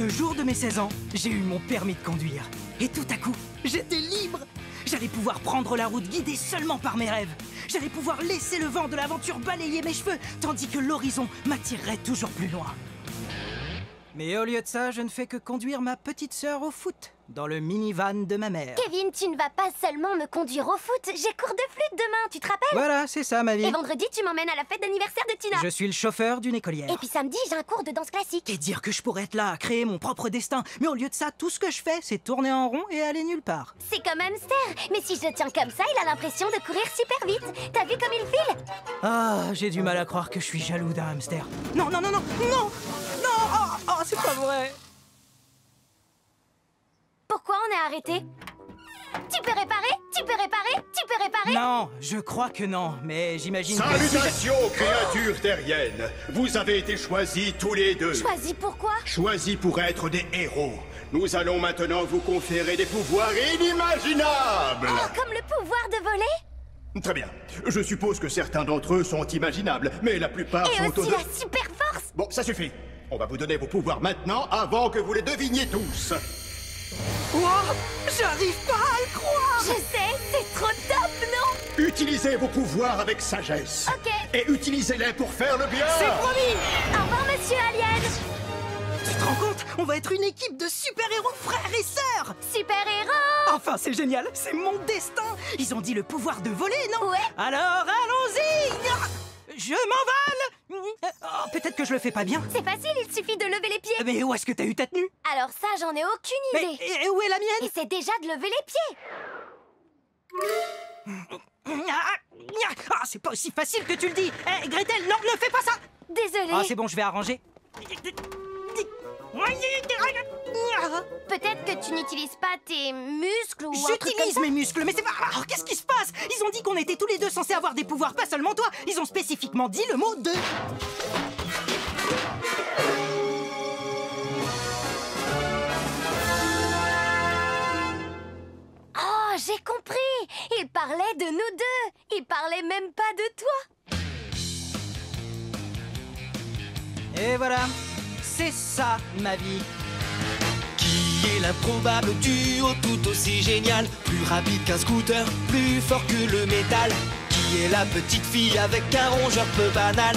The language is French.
Le jour de mes 16 ans, j'ai eu mon permis de conduire. Et tout à coup, j'étais libre J'allais pouvoir prendre la route guidée seulement par mes rêves. J'allais pouvoir laisser le vent de l'aventure balayer mes cheveux, tandis que l'horizon m'attirerait toujours plus loin. Mais au lieu de ça, je ne fais que conduire ma petite sœur au foot, dans le minivan de ma mère. Kevin, tu ne vas pas seulement me conduire au foot, j'ai cours de flûte demain, tu te rappelles? Voilà, c'est ça ma vie. Et vendredi, tu m'emmènes à la fête d'anniversaire de Tina. Je suis le chauffeur d'une écolière. Et puis samedi, j'ai un cours de danse classique. Et dire que je pourrais être là à créer mon propre destin. Mais au lieu de ça, tout ce que je fais, c'est tourner en rond et aller nulle part. C'est comme hamster, mais si je le tiens comme ça, il a l'impression de courir super vite. T'as vu comme il file? Ah, j'ai du mal à croire que je suis jaloux d'un hamster. Non, non, non, non, non Non Oh, oh, c'est pas vrai Pourquoi on est arrêté Tu peux réparer Tu peux réparer Tu peux réparer Non, je crois que non, mais j'imagine que... Salutations, créatures terriennes Vous avez été choisis tous les deux. Choisis pourquoi Choisis pour être des héros. Nous allons maintenant vous conférer des pouvoirs inimaginables. Oh, comme le pouvoir de voler Très bien. Je suppose que certains d'entre eux sont imaginables, mais la plupart Et sont aussi au- la super force Bon, ça suffit. On va vous donner vos pouvoirs maintenant, avant que vous les deviniez tous. Wow J'arrive pas à le croire. Je sais, c'est trop top, non? Utilisez vos pouvoirs avec sagesse. Ok. Et utilisez-les pour faire le bien. C'est promis. Au revoir, monsieur Alien. Tu te rends compte? On va être une équipe de super-héros frères et sœurs. Super-héros. Enfin, c'est génial. C'est mon destin. Ils ont dit le pouvoir de voler, non? Ouais. Alors, allons-y. Je m'envole Oh, Peut-être que je le fais pas bien. C'est facile, il suffit de lever les pieds. Mais où est-ce que t'as eu ta tenue? Alors ça, j'en ai aucune idée. et- et où est la mienne? Et c'est déjà de lever les pieds. Ah, ah, c'est pas aussi facile que tu le dis. Hé, Gretel, non, ne fais pas ça! Désolée. Ah, c'est bon, je vais arranger. Peut-être que tu n'utilises pas tes muscles ou J'utilise mes muscles, mais c'est pas... Alors, qu'est-ce qui se passe Ils ont dit qu'on était tous les deux censés avoir des pouvoirs, pas seulement toi. Ils ont spécifiquement dit le mot de... Oh, j'ai compris. Il parlait de nous deux. Il parlait même pas de toi. Et voilà, c'est ça, ma vie. Qui est l'improbable duo tout aussi génial Plus rapide qu'un scooter, plus fort que le métal. Qui est la petite fille avec un rongeur peu banal?